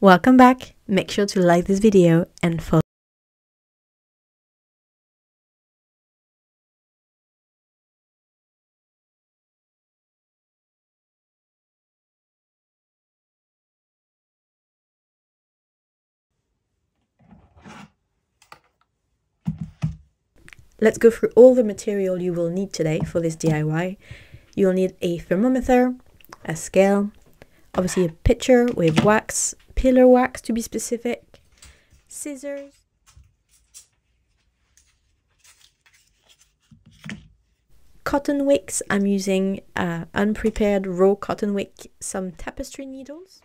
Welcome back. Make sure to like this video and follow. Let's go through all the material you will need today for this DIY. You'll need a thermometer, a scale, obviously a pitcher with wax, pillar wax to be specific, scissors, cotton wicks. I'm using uh, unprepared raw cotton wick, some tapestry needles,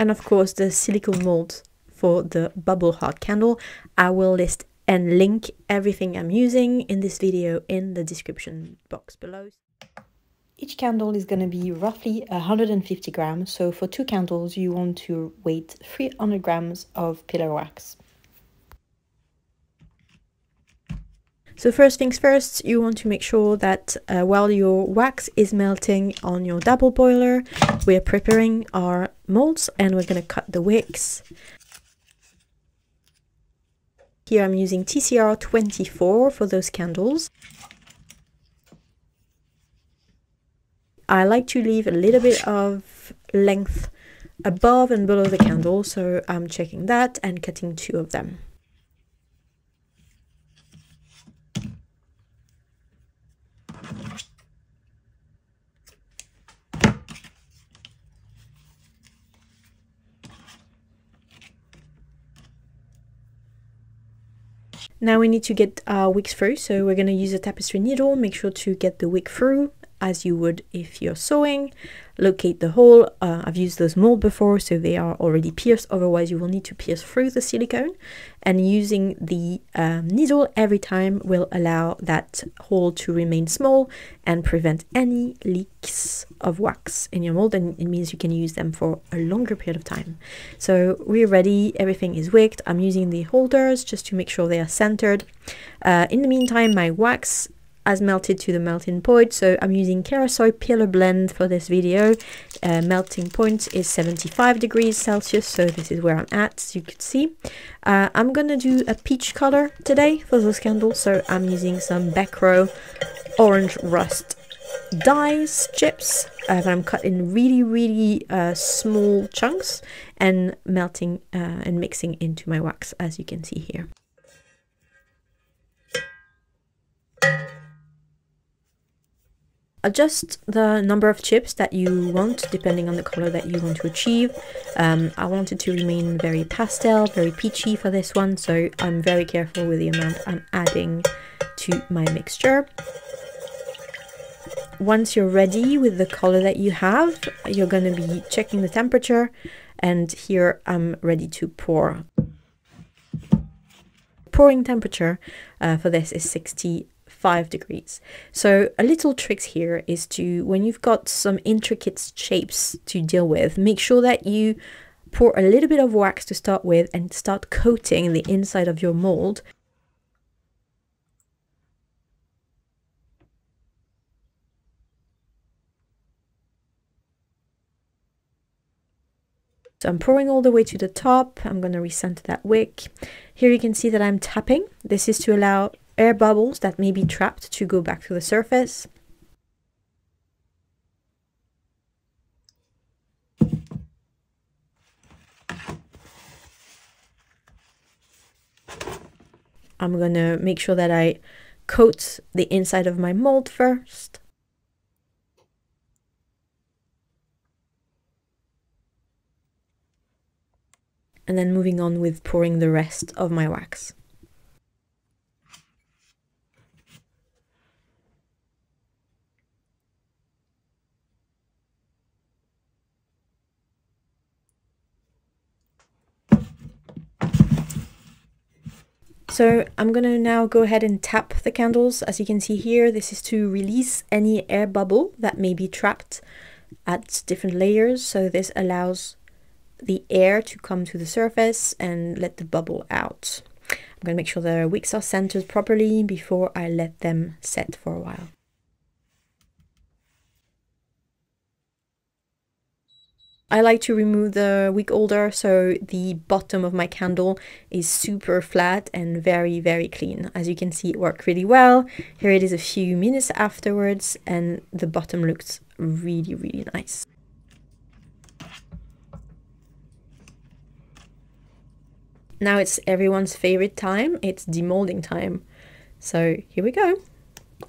and of course the silicone mold for the bubble heart candle. I will list and link everything I'm using in this video in the description box below. Each candle is going to be roughly 150 grams, so for two candles you want to weight 300 grams of pillar wax. So first things first, you want to make sure that uh, while your wax is melting on your double boiler, we're preparing our molds and we're going to cut the wicks. Here I'm using TCR 24 for those candles. I like to leave a little bit of length above and below the candle, so I'm checking that and cutting two of them. Now we need to get our wicks through, so we're going to use a tapestry needle, make sure to get the wick through as you would if you're sewing. Locate the hole. Uh, I've used those mold before, so they are already pierced. Otherwise, you will need to pierce through the silicone. And using the um, needle every time will allow that hole to remain small and prevent any leaks of wax in your mold. And it means you can use them for a longer period of time. So we're ready. Everything is wicked. I'm using the holders just to make sure they are centered. Uh, in the meantime, my wax has melted to the melting point. So I'm using Kerasoy Pillar Blend for this video. Uh, melting point is 75 degrees Celsius so this is where I'm at as you can see. Uh, I'm gonna do a peach color today for those candles so I'm using some Bekro orange rust dyes chips uh, that I'm cut in really really uh, small chunks and melting uh, and mixing into my wax as you can see here adjust the number of chips that you want depending on the color that you want to achieve. Um, I wanted to remain very pastel very peachy for this one so I'm very careful with the amount I'm adding to my mixture. Once you're ready with the color that you have you're going to be checking the temperature and here I'm ready to pour. Pouring temperature uh, for this is 60 5 degrees. So a little trick here is to, when you've got some intricate shapes to deal with, make sure that you pour a little bit of wax to start with and start coating the inside of your mold. So I'm pouring all the way to the top. I'm going to recenter that wick. Here you can see that I'm tapping. This is to allow air bubbles that may be trapped to go back to the surface. I'm gonna make sure that I coat the inside of my mold first. And then moving on with pouring the rest of my wax. So I'm going to now go ahead and tap the candles. As you can see here, this is to release any air bubble that may be trapped at different layers. So this allows the air to come to the surface and let the bubble out. I'm going to make sure the wicks are centered properly before I let them set for a while. I like to remove the wick holder so the bottom of my candle is super flat and very very clean. As you can see it worked really well. Here it is a few minutes afterwards and the bottom looks really really nice. Now it's everyone's favorite time, it's demolding time. So here we go.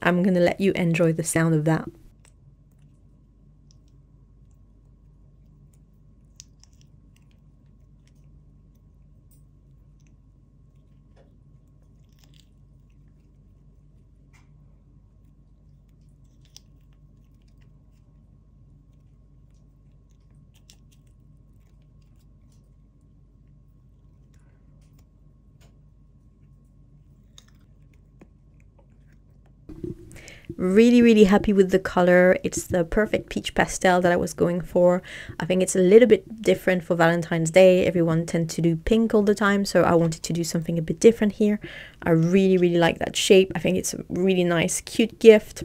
I'm gonna let you enjoy the sound of that. Really really happy with the color it's the perfect peach pastel that i was going for i think it's a little bit different for valentine's day everyone tends to do pink all the time so i wanted to do something a bit different here i really really like that shape i think it's a really nice cute gift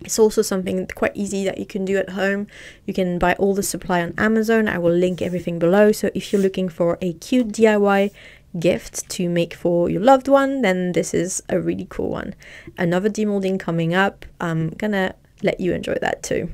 it's also something quite easy that you can do at home. You can buy all the supply on Amazon. I will link everything below. So if you're looking for a cute DIY gift to make for your loved one, then this is a really cool one. Another demolding coming up. I'm gonna let you enjoy that too.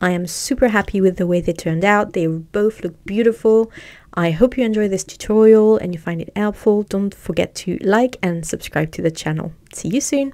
I am super happy with the way they turned out. They both look beautiful. I hope you enjoy this tutorial and you find it helpful. Don't forget to like and subscribe to the channel. See you soon!